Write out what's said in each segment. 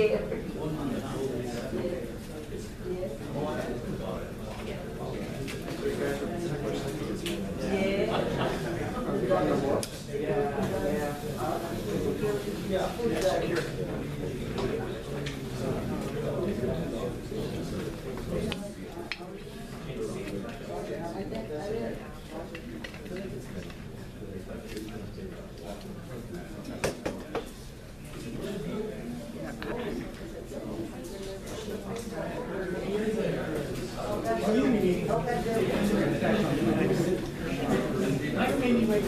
J. Yes.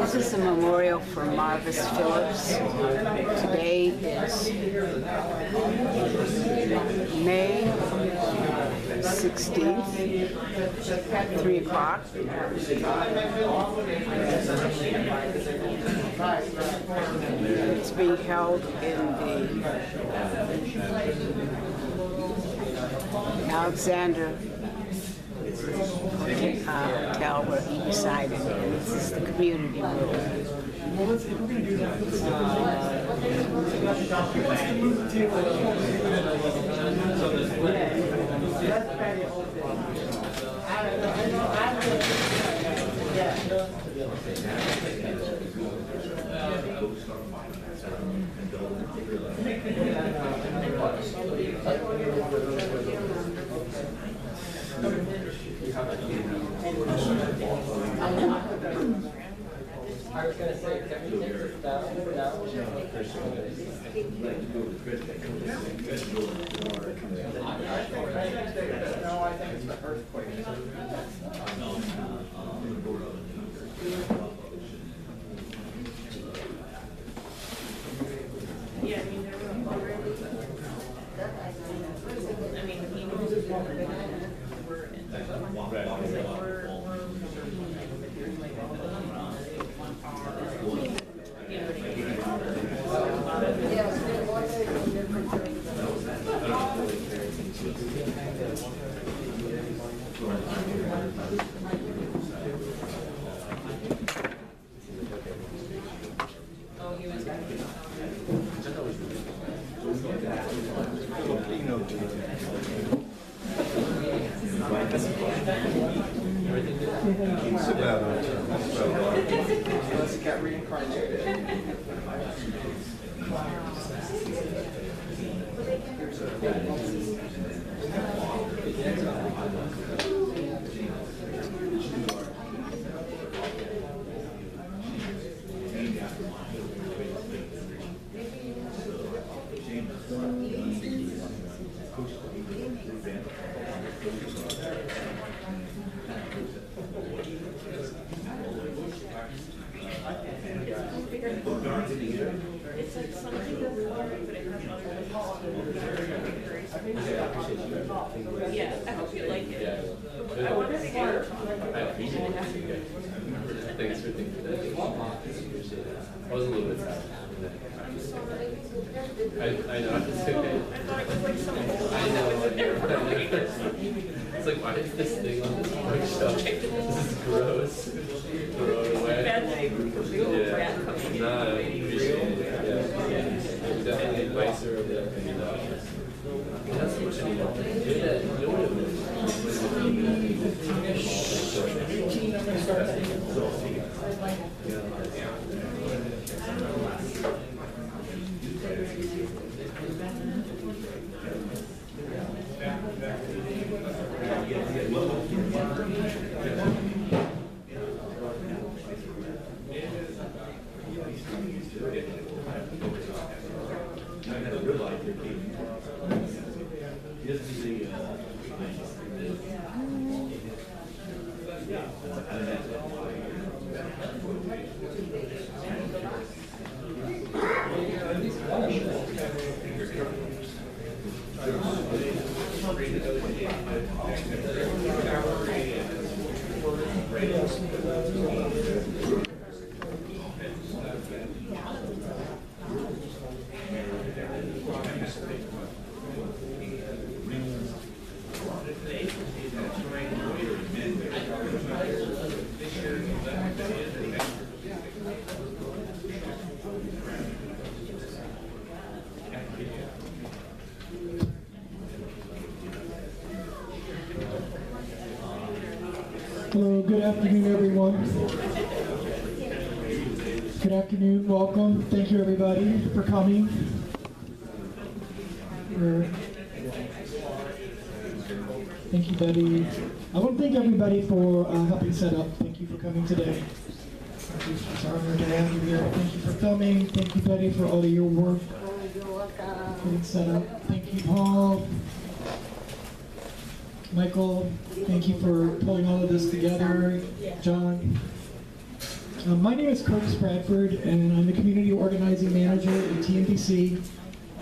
This is a memorial for Marvis Phillips. Today is May 16th, 3 o'clock. It's being held in the Alexander uh, hotel where he resided. This is the community room. I Thank you. Thanks for thinking that. I was a little bit sad. I, I know, it's okay. I thought it was like some. I know. It's like, why is this thing on this bookshelf? This is gross. Throw it away. Bad neighbor, because the old rat Yeah. coming. No, I appreciate it, yeah. Definitely advice or, yeah, you know. That's what you need. Do that, you know what it is. Hello, Thank you. すみません。Afternoon, everyone. Good afternoon, welcome. Thank you, everybody, for coming. We're- Thank you, Betty. I want to thank everybody for uh, helping set up. Thank you for coming today. It's our honor to have you here. Thank you for coming. Thank you, Betty, for all of your work set up. Thank you, Paul. Michael, thank you for pulling all of this together. John. Uh, my name is Curtis Bradford, and I'm the Community Organizing Manager at TNDC.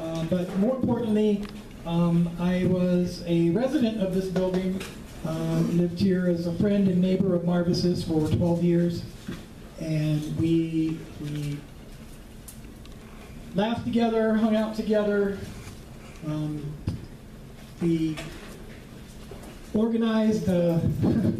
Uh, but more importantly, um, I was a resident of this building, uh, lived here as a friend and neighbor of Marvis's for 12 years. And we, we laughed together, hung out together. Um, we organized uh,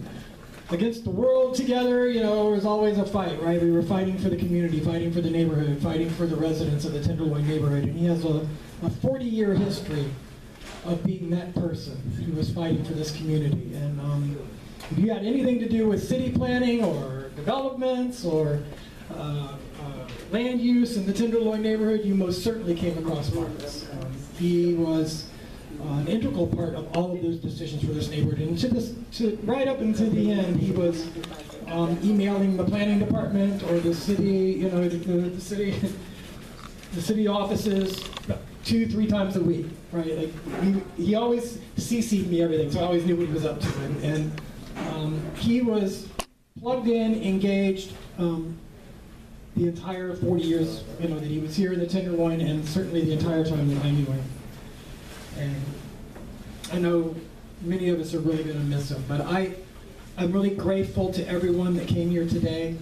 against the world together. You know, it was always a fight, right? We were fighting for the community, fighting for the neighborhood, fighting for the residents of the Tenderloin neighborhood. And he has a, a 40-year history of being that person who was fighting for this community. And um, if you had anything to do with city planning or developments or uh, uh, land use in the Tenderloin neighborhood, you most certainly came across Marvis. Um, he was uh, an integral part of all of those decisions for this neighborhood. And to this, to, right up until the end, he was um, emailing the planning department or the city, you know, the, the, the city, the city offices two, three times a week, right? Like he, he always CC'd me everything, so I always knew what he was up to. And, and um, he was plugged in, engaged. Um, the entire 40 years, you know, that he was here in the Tenderloin, and certainly the entire time that I knew him. And I know many of us are really going to miss him, but I, I'm really grateful to everyone that came here today.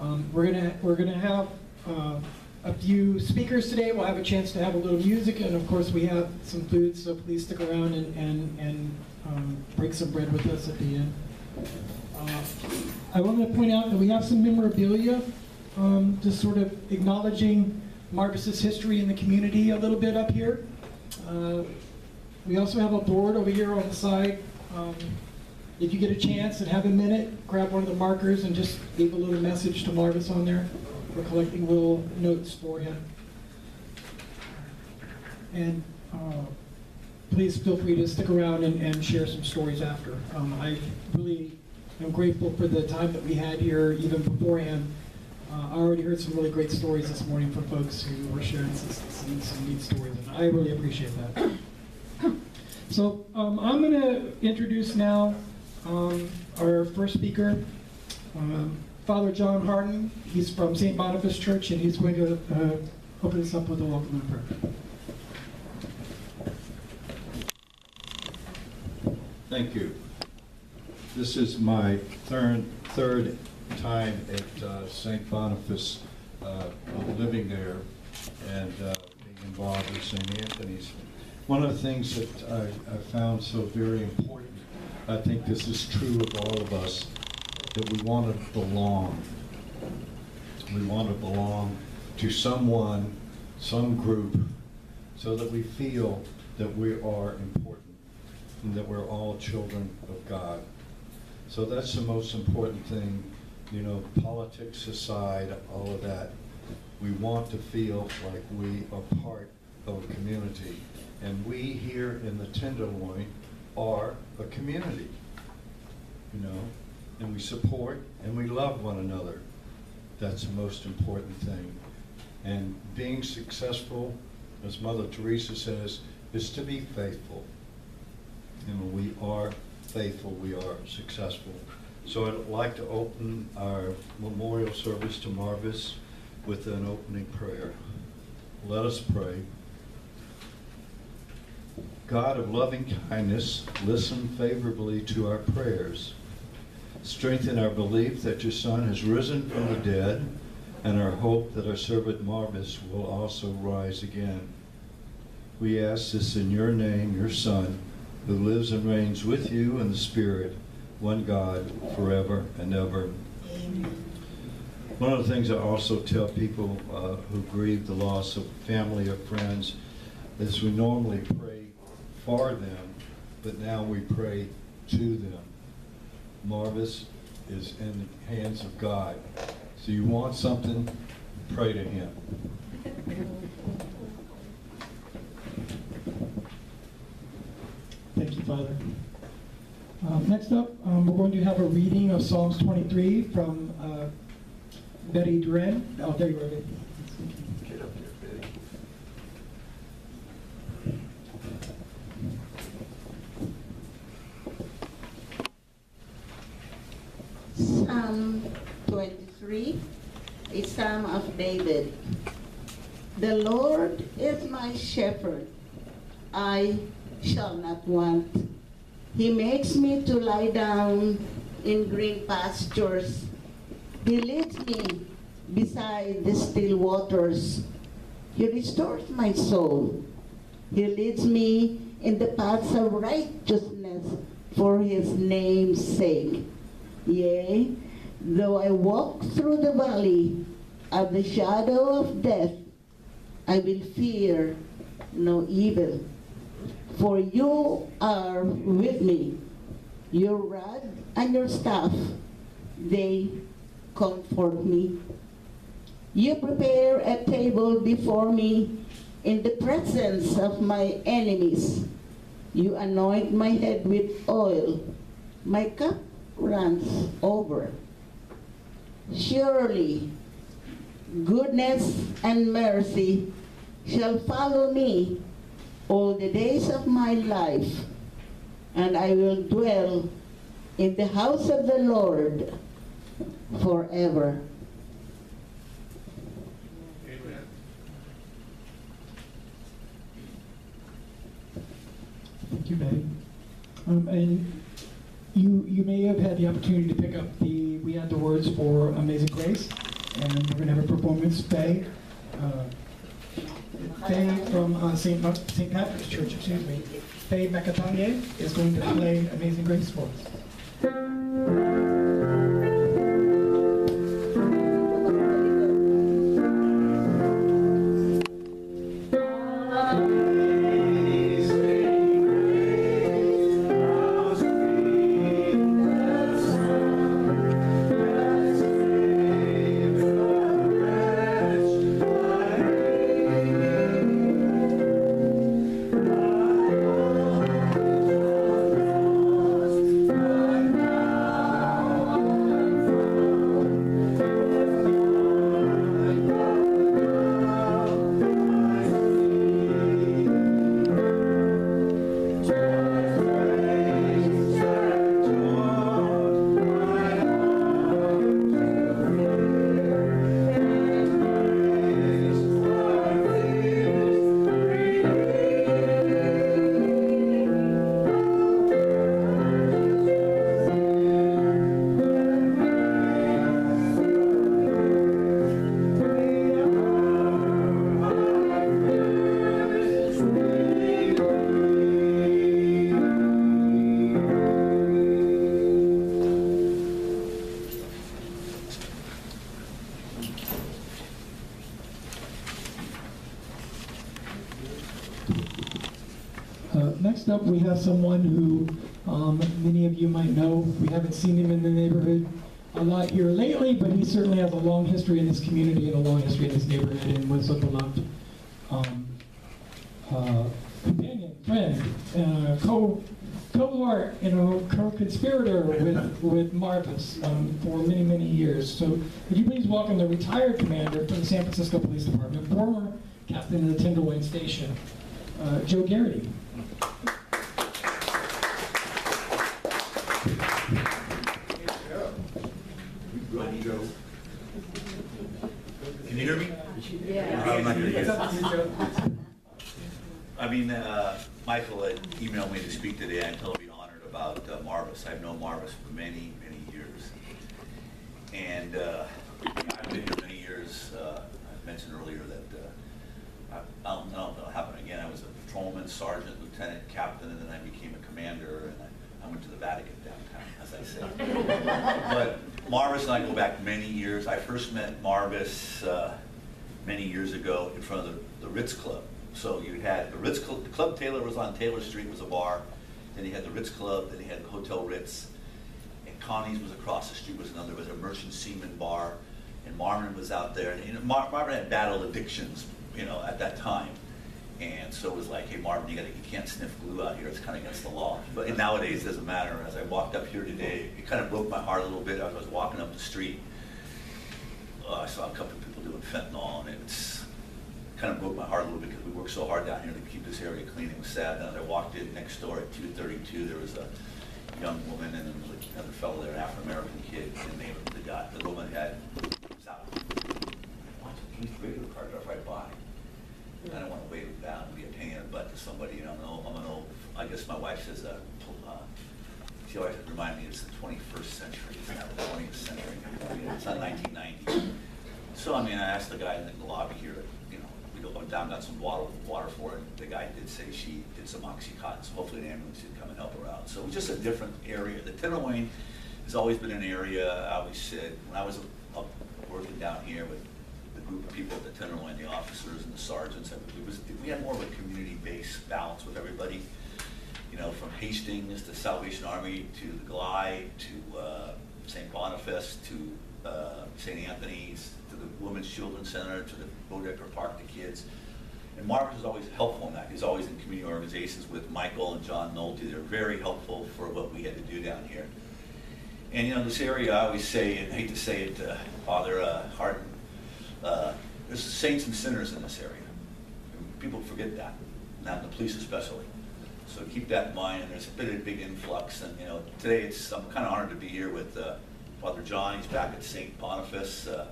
Um, we're gonna we're gonna have uh, a few speakers today. We'll have a chance to have a little music, and of course we have some food. So please stick around and and and um, break some bread with us at the end. Uh, I want to point out that we have some memorabilia, um, just sort of acknowledging Marvis's history in the community a little bit up here. Uh, we also have a board over here on the side. Um, if you get a chance and have a minute, grab one of the markers and just leave a little message to Marvis on there. We're collecting little notes for him. And uh, please feel free to stick around and, and share some stories after. Um, I really am grateful for the time that we had here even beforehand. Uh, I already heard some really great stories this morning from folks who were sharing some, some, some neat stories, and I really appreciate that. So um, I'm going to introduce now um, our first speaker, um, Father John Harden. He's from St. Boniface Church, and he's going to uh, open us up with a welcome prayer. Thank you. This is my third, third time at uh, St. Boniface, uh, living there and uh, being involved with St. Anthony's. One of the things that I, I found so very important, I think this is true of all of us, that we want to belong. We want to belong to someone, some group, so that we feel that we are important and that we're all children of God. So that's the most important thing, you know, politics aside, all of that. We want to feel like we are part of a community. And we here in the Tenderloin are a community, you know, and we support and we love one another. That's the most important thing. And being successful, as Mother Teresa says, is to be faithful. And when we are faithful, we are successful. So I'd like to open our memorial service to Marvis with an opening prayer. Let us pray. God of loving kindness, listen favorably to our prayers. Strengthen our belief that your Son has risen from the dead and our hope that our servant Marvis will also rise again. We ask this in your name, your Son, who lives and reigns with you in the Spirit, one God, forever and ever. Amen. One of the things I also tell people uh, who grieve the loss of family or friends is we normally pray for them, but now we pray to them. Marvis, is in the hands of God. So you want something, pray to Him. Thank you, Father. Um, Next up, um, we're going to have a reading of Psalms 23 from uh, Betty Duran. Oh, there you are, Betty. Get up here, Betty. Psalm 23, a psalm of David. The Lord is my shepherd, I shall not want. He makes me to lie down in green pastures. He leads me beside the still waters. He restores my soul. He leads me in the paths of righteousness for his name's sake. Yea, though I walk through the valley of the shadow of death, I will fear no evil. For you are with me. Your rod and your staff, they comfort me. You prepare a table before me in the presence of my enemies. You anoint my head with oil. My cup runs over. Surely goodness and mercy shall follow me all the days of my life, and I will dwell in the house of the Lord forever. Thank you, Betty. Um, and you you may have had the opportunity to pick up the we had the words for Amazing Grace, and we're going to have a performance. Faye, uh, from uh, St. St. Patrick's Church, excuse me. Faye Makatanye is going to play Amazing Grace for us. We have someone who um, many of you might know. We haven't seen him in the neighborhood a lot here lately, but he certainly has a long history in this community and a long history in this neighborhood and was a beloved um, uh, companion, friend, uh, co cohort, you know, co-conspirator with with Marvis um, for many many years. So, would you please welcome the retired commander from the San Francisco Police Department, former captain of the Wayne Station, uh, Joe Garrity. Can you hear me? I'm not gonna hear. I mean, uh, Michael had emailed me to speak today. I'm totally honored about uh, Marvis. I've known Marvis for many, many years. And uh, I've been here many years. Uh, I mentioned earlier that uh, I I don't know if it'll happen again. I was a patrolman, sergeant, lieutenant, captain, and then I became a commander, and I- I went to the Vatican downtown, as I said. But Marvis and I go back many years. I first met Marvis uh, many years ago in front of the, the Ritz Club. So you had the Ritz Club, Club Taylor was on Taylor Street, was a bar. Then you had the Ritz Club, then you had the Hotel Ritz. And Connie's was across the street was another, was a merchant seaman bar, and Marvin was out there, and, you know, Mar- Marvin had battled addictions, you know, at that time. And so it was like, hey, Marvin, you gotta, you can't sniff glue out here, it's kinda against the law. But nowadays, it doesn't matter, as I walked up here today, it kinda broke my heart a little bit, as I was walking up the street. Uh, I saw a couple of doing fentanyl, and it's, kind of broke my heart a little bit because we worked so hard down here to keep this area clean. It was sad. Then as I walked in next door at two thirty-two, there was a young woman and another fellow there, an African-American kid, and they, the guy, the woman had, was out. Watch it, he was radio car drive right by. I don't want to wave it down and be a pain in the butt to somebody, you know, I'm an old, old, I guess my wife says, uh, uh, she always remind me it's the twenty-first century, it's not the twentieth century. It's not nineteen ninety. So, I mean, I asked the guy in the lobby here, you know, we go down, got some water, water for and the guy did say she did some Oxycontin, so hopefully the ambulance would come and help her out. So it was just a different area. The Tenderloin has always been an area, I always said, when I was up working down here with the group of people at the Tenderloin, the officers and the sergeants, it was, we had more of a community-based balance with everybody. You know, from Hastings to Salvation Army to the Glide to uh, St. Boniface to uh, St. Anthony's Women's Children's Center to the Boeddeker Park, the kids. And Mark is always helpful in that. He's always in community organizations with Michael and John Nolte. They're very helpful for what we had to do down here. And you know, this area, I always say, and I hate to say it, uh, Father uh, Hardin, uh, there's saints and sinners in this area. People forget that, not the police especially. So keep that in mind, and there's been a big influx, and, you know, today it's, I'm kind of honored to be here with uh, Father John, he's back at St. Boniface. Uh,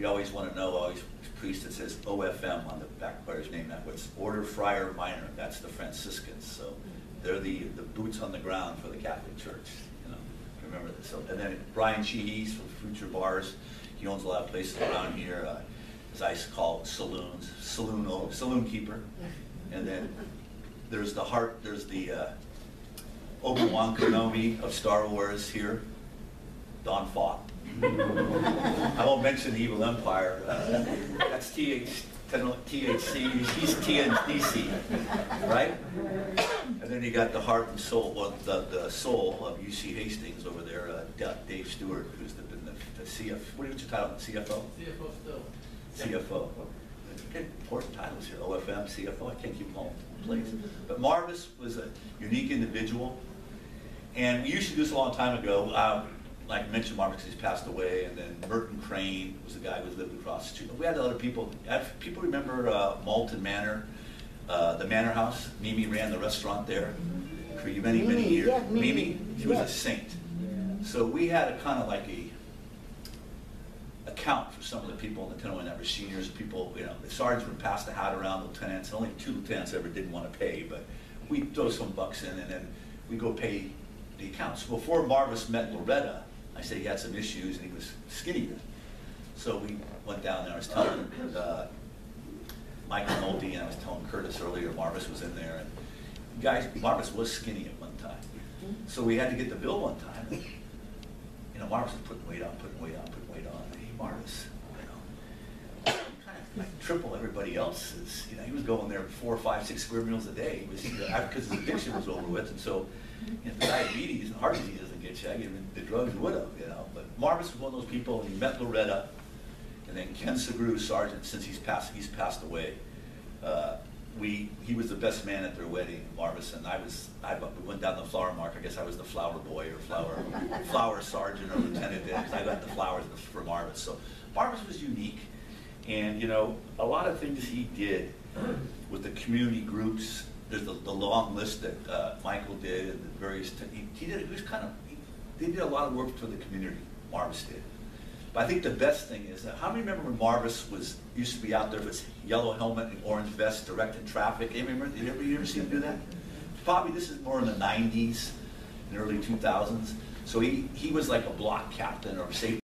you always want to know, always priest, that says OFM on the back part of his name, that was Order Friar Minor, that's the Franciscans, so they're the, the boots on the ground for the Catholic Church, you know, remember that. So, and then Brian Sheehy's from Future Bars, he owns a lot of places around here, uh, as I call it, saloons, saloon, saloon keeper. And then there's the heart, there's the uh, Obi-Wan Kenobi of Star Wars here, Don Falk. I won't mention the Evil Empire, uh, that's TH, THC, he's TNDC, right? And then you got the heart and soul, well, the, the soul of UC Hastings over there, uh, Dave Stewart, who's the, been the the CF, what is your title, CFO? CFO still. CFO. Get important titles here, OFM, CFO, I can't keep them all in place. But Marvis was a unique individual, and we used to do this a long time ago. Um, Like I mentioned Marvis, he's passed away, and then Merton Crane was the guy who lived across the street. But we had other people, people remember uh, Malton Manor, uh, the Manor House? Mimi ran the restaurant there for many, many years. yeah, Mimi, Mimi, she was a yes. saint. So we had a kind of like a, account for some of the people in the Tenderloin that were seniors, people, you know, the sergeants would pass the hat around, lieutenants, only two lieutenants ever didn't want to pay, but we'd throw some bucks in and then we'd go pay the accounts. Before Marvis met Loretta, I said he had some issues and he was skinny then. So we went down there, I was telling, uh, Michael Nolte and I was telling Curtis earlier, Marvis was in there and guys, Marvis was skinny at one time. So we had to get the bill one time. and, You know, Marvis was putting weight on, putting weight on, putting weight on. Hey, Marvis, you know, kind of like triple everybody else's. You know, he was going there four, five, six square meals a day. He was, because his addiction was over with. And so, you know, the diabetes and heart disease get you. I the drugs would have, you know. But Marvis was one of those people, and he met Loretta. And then Ken Segru, Sergeant, since he's passed, he's passed away. Uh, we, he was the best man at their wedding, Marvis, and I was, I we went down the flower mark, I guess I was the flower boy or flower, flower sergeant or lieutenant, because I got the flowers for Marvis. So Marvis was unique, and, you know, a lot of things he did with the community groups, there's the, the long list that uh, Michael did and the various, he, he did, he was kind of, they did a lot of work for the community, Marvis did. But I think the best thing is that, how many remember when Marvis was, used to be out there with his yellow helmet and orange vest directing traffic? Any remember, did you ever, you ever see him do that? Probably, this is more in the nineties and early two thousands. So he, he was like a block captain or safety